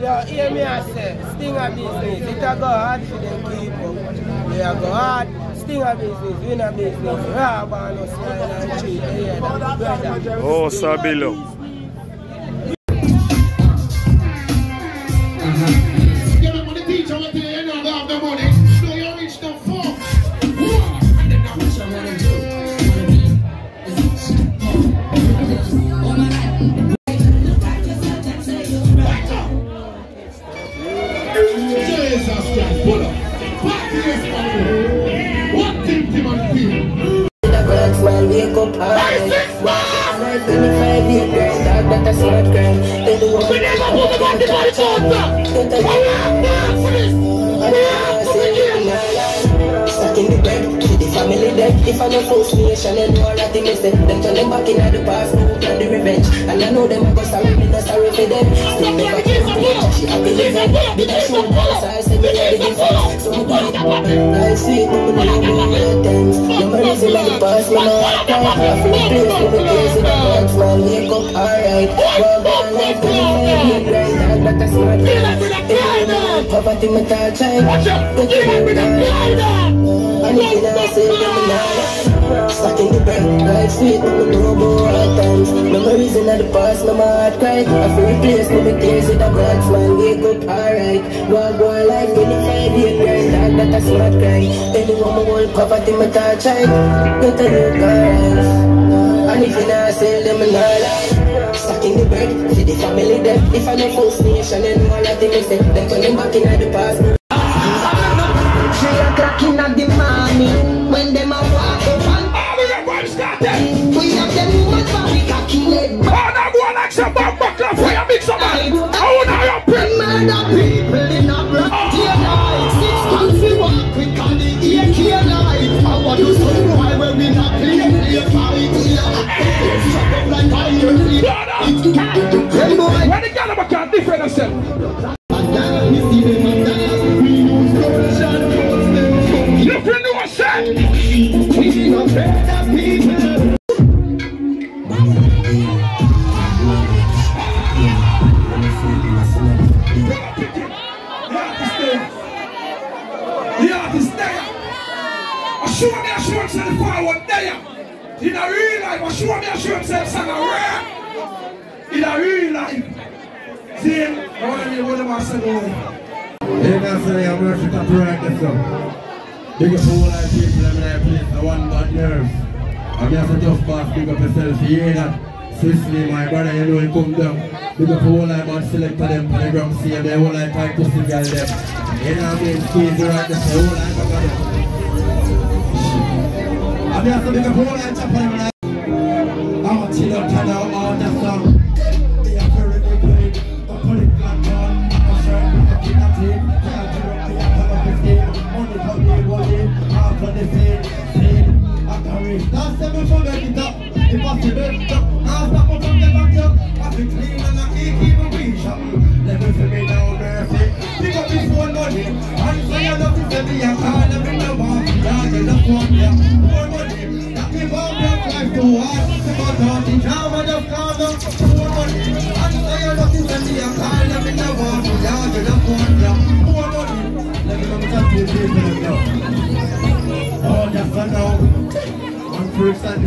Yo, hear stinger business, it a go hard for them people. We a go hard, stinger business, winner business, rob and us and cheat, you. Oh, Sabilo. If I no force nation and all that they miss them, turn them back in the past, no plan the revenge. And I know them I go sorry, me not sorry for them. Still never give up, she happy living. Did I show them so I said me had the difference. So me do it, I see it, me know me good times. Memories in the past, me know I can't have free place, me the place in the box, man, wake up, alright. Well, man, life, me know me grind, dog, not a smart grind. Poverty, me touch, I Watch out! Up with the it, you never say them now Stuck in the bread, like sweet, me know about hard times Memories in the past, my heart cry I feel replace me with tears with a God's man Wake up, alright. Go go life, 25 year grind Dog, that a smart cry. Anyone me want poverty, me touch I Get a new guys And if you not sell them, nah lie. Stuck in the bread, see the family dead If I no first nation, then all that they say Them turning back in the past o'clock in the morning when them a walk up and Oh, we got one started! we have them woman for we cocky leg Oh, now go like some bomb buckler for your big summer! Oh, now you're! Murder people to son. Hey, say I'm to correct this up. Big up all our people, I'm please, I want bad nerves. I'm just a tough boss, big up yourself, you hear that? Sicily, my brother, you know he come down. Big up all our bad selector them, for the drum, see them, they all time to see girl them. You know what I mean? Squeeze right, that's all got them. I'm just a big up all our chopper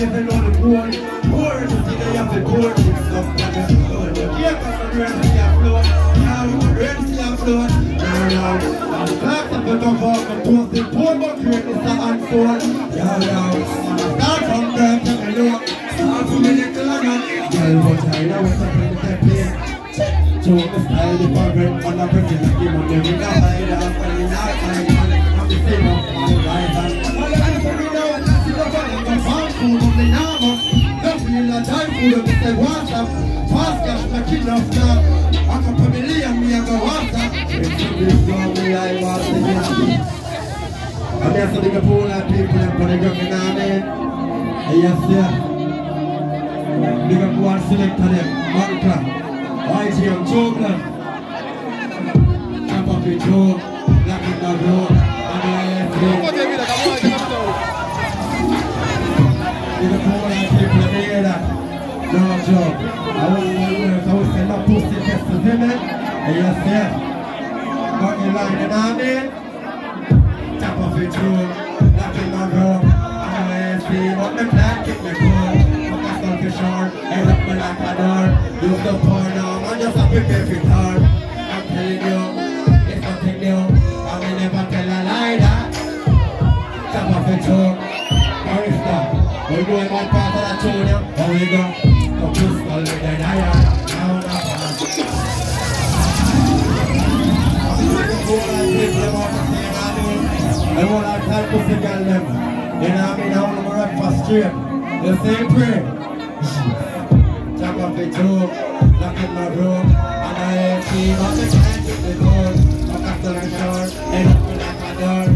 it, they know the poor. Poor the thing they have the poor things up. Yeah, come on, ready to get flown. Now we ready to get flown. Now, now, I'm the and toast the poor, but great is the unfold. Yeah, yeah, start from there, tell me no. Start from the little and Girl, but I know what's up in the plane. Show the style, the fabric, on the president, give on the ring, I hide, I'm falling, I'm ule mse yes Got your line, in my what Tap off your toe, knock it. I'm an AFC, on the clock, kick the cold. I'm not stuck to I me like a door. Use the porno, I'm just happy if it's hard. I'm telling you, it's nothing new. I will never tell a lie that. Tap off your toe, barista. We're going my part of the tune, yeah. We go. The pistol with the diamond. You know what I mean? I want to go right prostrate. The same prayer. Jack up the joke, Lock in my room, and I ain't seen all the time to the door. I'm after the shore, and up in a door.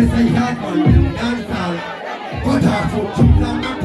me say hard man, dancehall. Cut off foot, chop long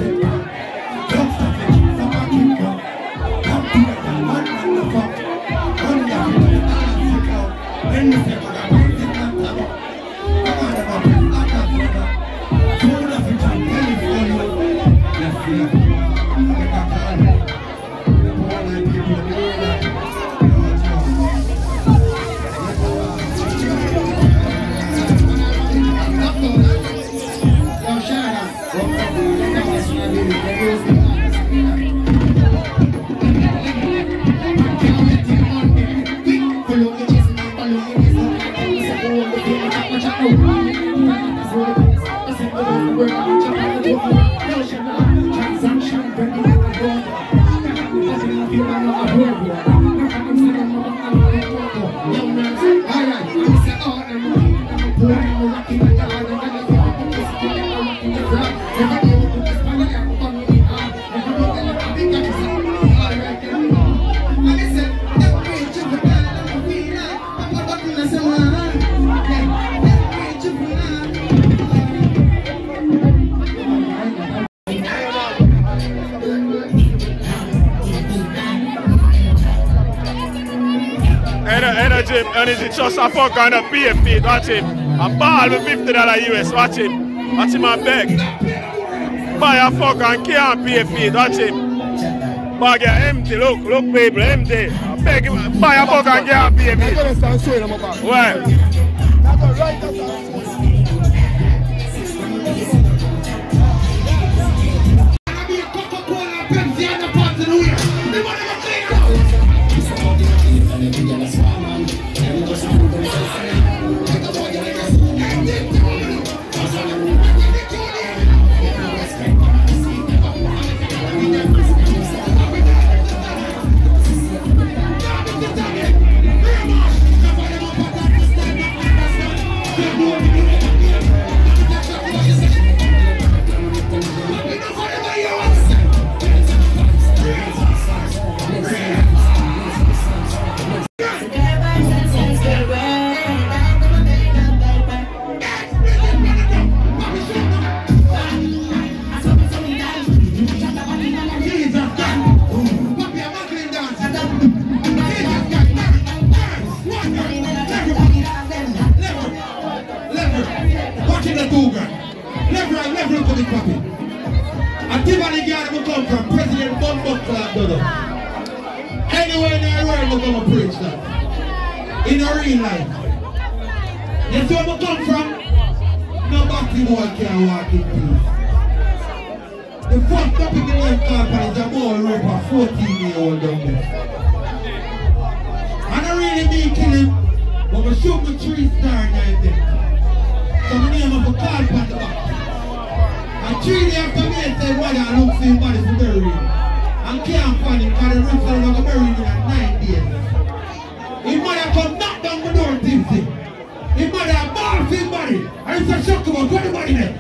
just a fuck on a PFP? Watch him. A ball with $50 US. Watch him. Watch him and beg. Buy a fuck and can't pay feet. Watch him. Bag ya empty. Look, look people, empty. I beg him. Buy a fuck and can't pay feet. Where? I be a Coca-Cola and Level to the papi. And Tiffany Garden will come from President Bumbo Clark Dodo. Anywhere in the world we're going to preach that. In a real life. See where we come from? No batty boy can walk in peace. The first topic in the company is a boy rape a 14 year old down there. And I really mean kill him, but we shoot me three star night there. So my name of a call on the. And three days after me, I said, why I for him body for bury him. And can't find him because the rich fellow going to bury him in nine days. His mother come knock down my door tipsy. His mother ball for his body. And he said, shock about, what the body there?